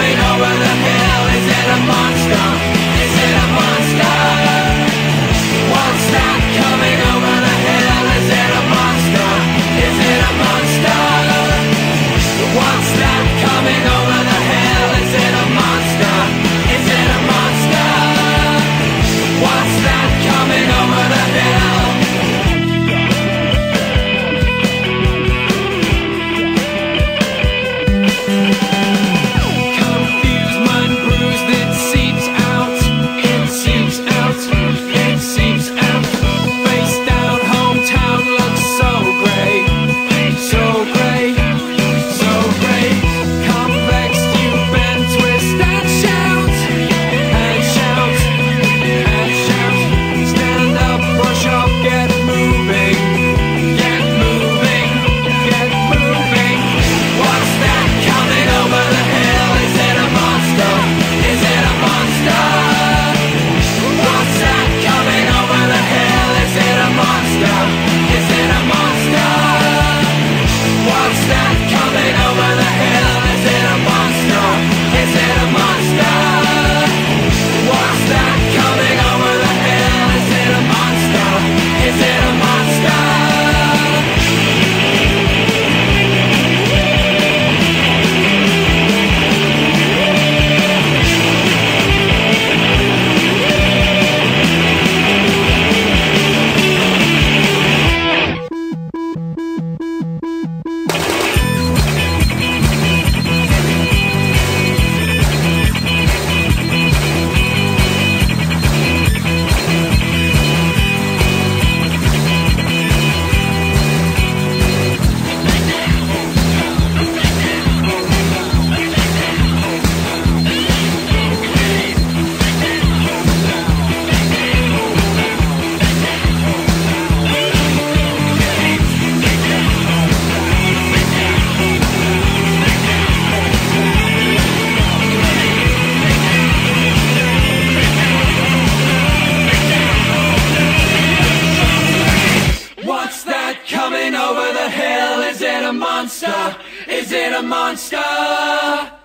coming over the hill. Monster? Is it a monster?